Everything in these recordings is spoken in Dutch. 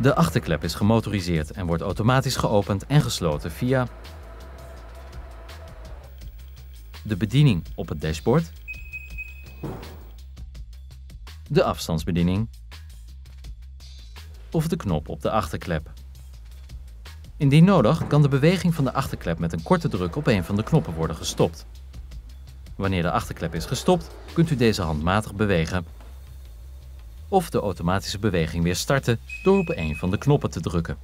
De achterklep is gemotoriseerd en wordt automatisch geopend en gesloten via de bediening op het dashboard, de afstandsbediening of de knop op de achterklep. Indien nodig kan de beweging van de achterklep met een korte druk op een van de knoppen worden gestopt. Wanneer de achterklep is gestopt, kunt u deze handmatig bewegen of de automatische beweging weer starten door op een van de knoppen te drukken.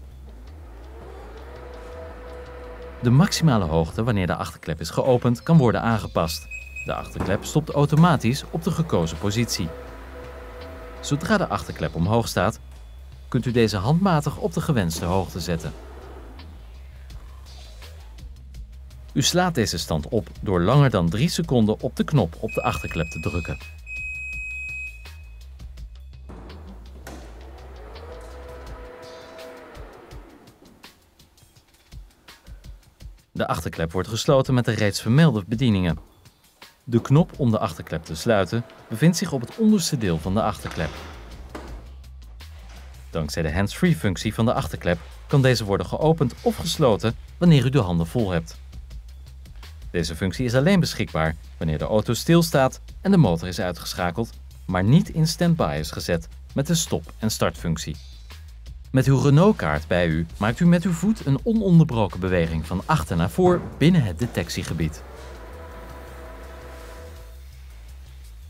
De maximale hoogte wanneer de achterklep is geopend kan worden aangepast. De achterklep stopt automatisch op de gekozen positie. Zodra de achterklep omhoog staat, kunt u deze handmatig op de gewenste hoogte zetten. U slaat deze stand op door langer dan 3 seconden op de knop op de achterklep te drukken. De achterklep wordt gesloten met de reeds vermelde bedieningen. De knop om de achterklep te sluiten bevindt zich op het onderste deel van de achterklep. Dankzij de hands-free functie van de achterklep kan deze worden geopend of gesloten wanneer u de handen vol hebt. Deze functie is alleen beschikbaar wanneer de auto stilstaat en de motor is uitgeschakeld, maar niet in standby is gezet met de stop- en startfunctie. Met uw Renault-kaart bij u maakt u met uw voet een ononderbroken beweging van achter naar voor binnen het detectiegebied.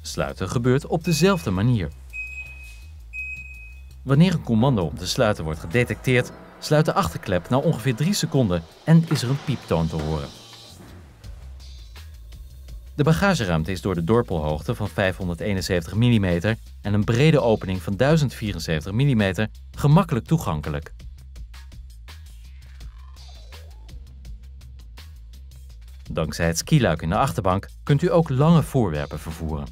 Sluiten gebeurt op dezelfde manier. Wanneer een commando om te sluiten wordt gedetecteerd, sluit de achterklep na ongeveer 3 seconden en is er een pieptoon te horen. De bagageruimte is door de dorpelhoogte van 571 mm en een brede opening van 1074 mm gemakkelijk toegankelijk. Dankzij het skiluik in de achterbank kunt u ook lange voorwerpen vervoeren.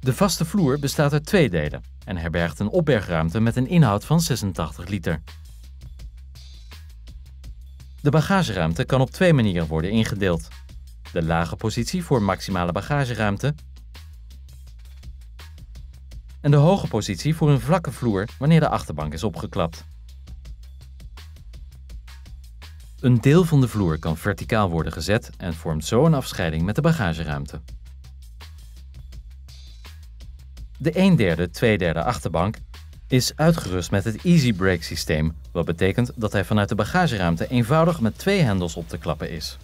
De vaste vloer bestaat uit twee delen en herbergt een opbergruimte met een inhoud van 86 liter. De bagageruimte kan op twee manieren worden ingedeeld. De lage positie voor maximale bagageruimte en de hoge positie voor een vlakke vloer wanneer de achterbank is opgeklapt. Een deel van de vloer kan verticaal worden gezet en vormt zo een afscheiding met de bagageruimte. De 1 derde, 2 derde achterbank is uitgerust met het Easy Brake systeem, wat betekent dat hij vanuit de bagageruimte eenvoudig met twee hendels op te klappen is.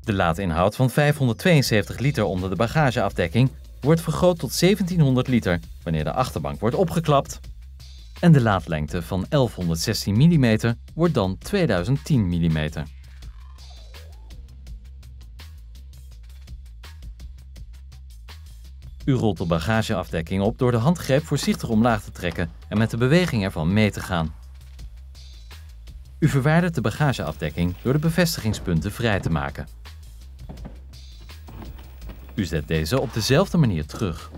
De laadinhoud van 572 liter onder de bagageafdekking wordt vergroot tot 1700 liter wanneer de achterbank wordt opgeklapt en de laadlengte van 1116 mm wordt dan 2010 mm. U rolt de bagageafdekking op door de handgreep voorzichtig omlaag te trekken en met de beweging ervan mee te gaan. U verwijdert de bagageafdekking door de bevestigingspunten vrij te maken. U zet deze op dezelfde manier terug.